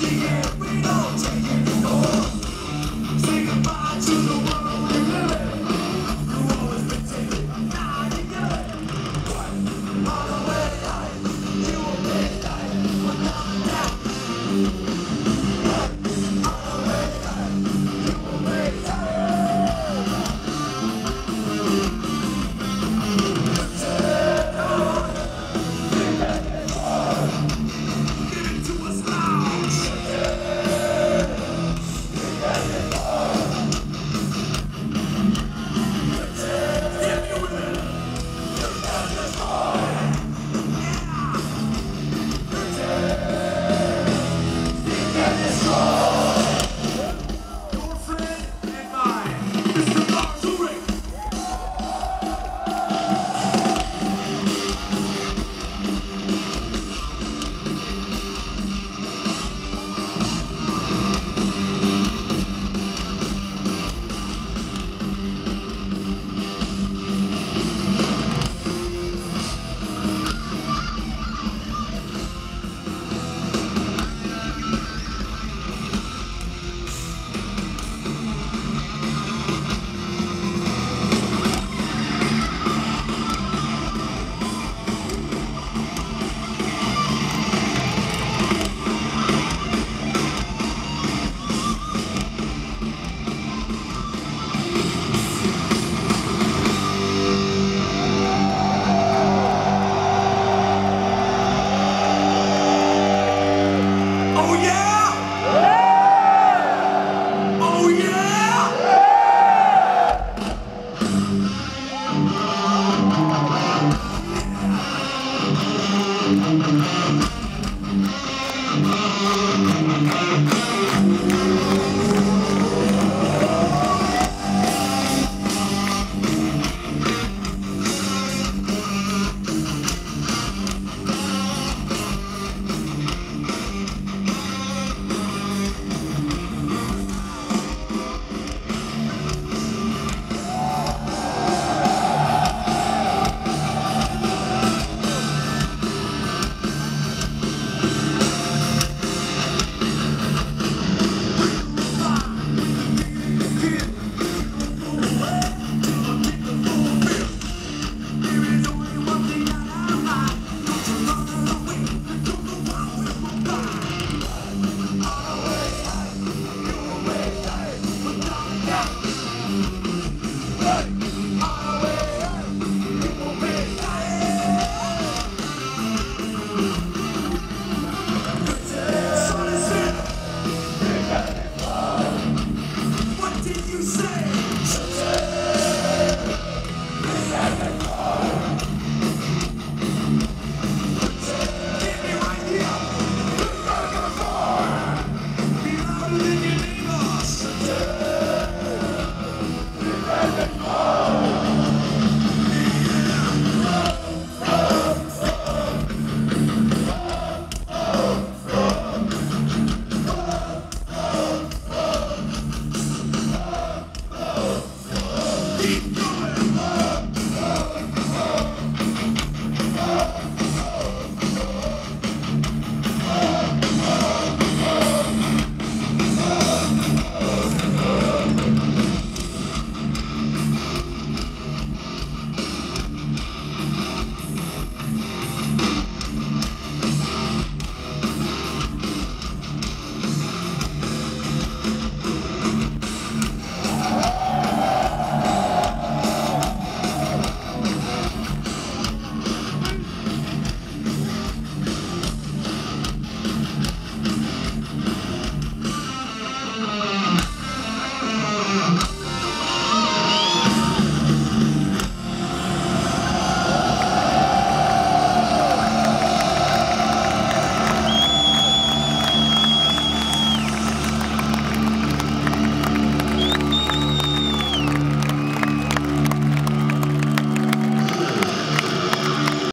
Thank Hey!